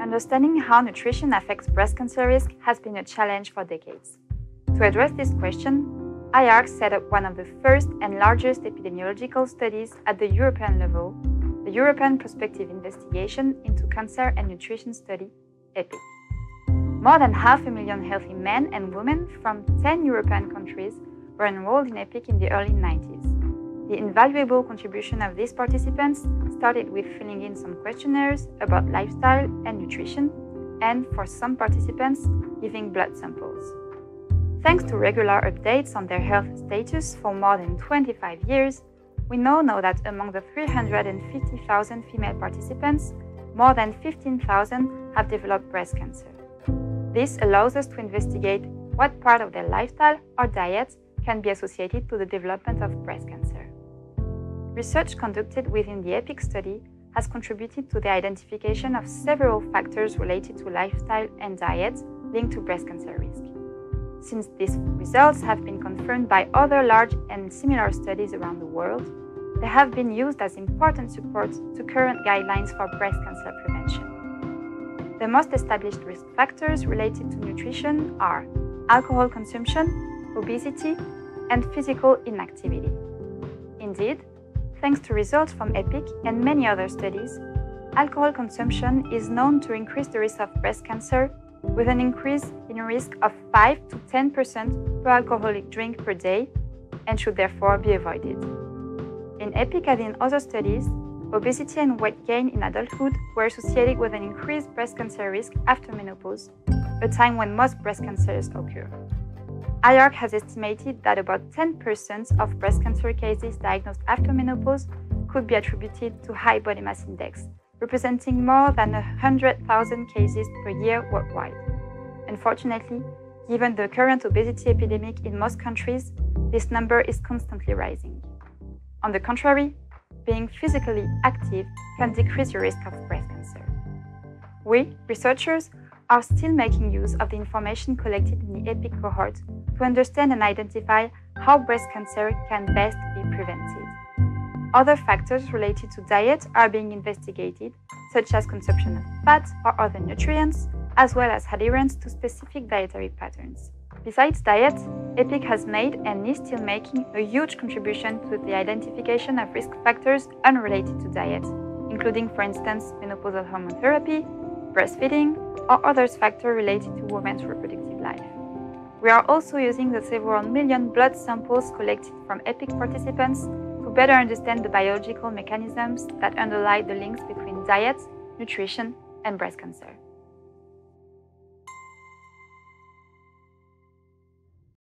understanding how nutrition affects breast cancer risk has been a challenge for decades. To address this question, IARC set up one of the first and largest epidemiological studies at the European level, the European Prospective Investigation into Cancer and Nutrition Study, EPIC. More than half a million healthy men and women from 10 European countries were enrolled in EPIC in the early 90s. The invaluable contribution of these participants started with filling in some questionnaires about lifestyle and nutrition, and for some participants, giving blood samples. Thanks to regular updates on their health status for more than 25 years, we now know that among the 350,000 female participants, more than 15,000 have developed breast cancer. This allows us to investigate what part of their lifestyle or diet can be associated to the development of breast cancer. Research conducted within the EPIC study has contributed to the identification of several factors related to lifestyle and diet linked to breast cancer risk. Since these results have been confirmed by other large and similar studies around the world, they have been used as important support to current guidelines for breast cancer prevention. The most established risk factors related to nutrition are alcohol consumption, obesity, and physical inactivity. Indeed, Thanks to results from EPIC and many other studies, alcohol consumption is known to increase the risk of breast cancer with an increase in risk of 5 to 10% per alcoholic drink per day and should therefore be avoided. In EPIC as in other studies, obesity and weight gain in adulthood were associated with an increased breast cancer risk after menopause, a time when most breast cancers occur. IARC has estimated that about 10% of breast cancer cases diagnosed after menopause could be attributed to high body mass index, representing more than 100,000 cases per year worldwide. Unfortunately, given the current obesity epidemic in most countries, this number is constantly rising. On the contrary, being physically active can decrease your risk of breast cancer. We, researchers, are still making use of the information collected in the EPIC cohort to understand and identify how breast cancer can best be prevented. Other factors related to diet are being investigated, such as consumption of fat or other nutrients, as well as adherence to specific dietary patterns. Besides diet, EPIC has made and is still making a huge contribution to the identification of risk factors unrelated to diet, including, for instance, menopausal hormone therapy, breastfeeding, or other factors related to women's reproductive life. We are also using the several million blood samples collected from EPIC participants to better understand the biological mechanisms that underlie the links between diet, nutrition, and breast cancer.